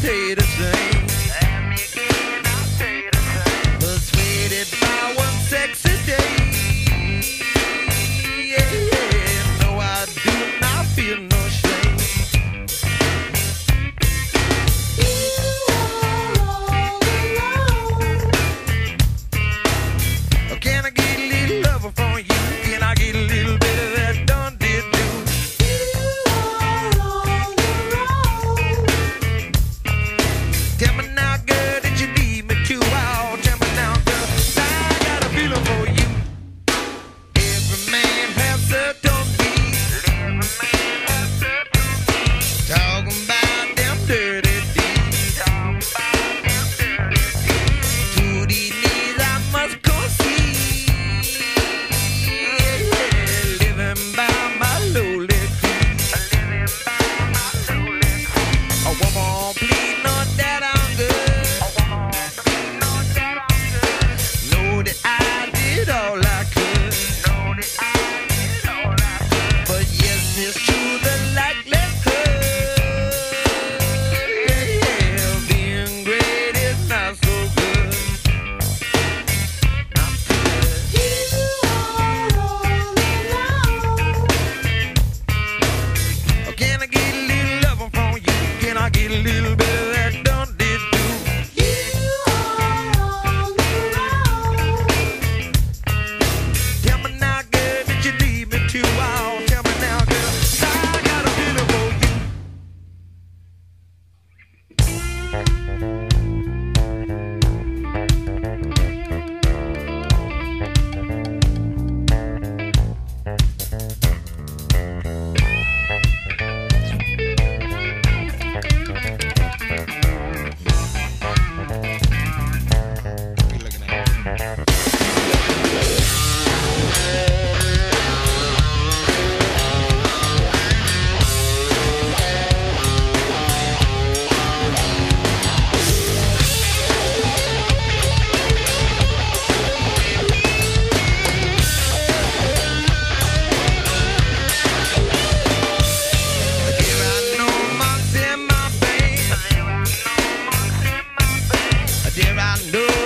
tell you the same. window.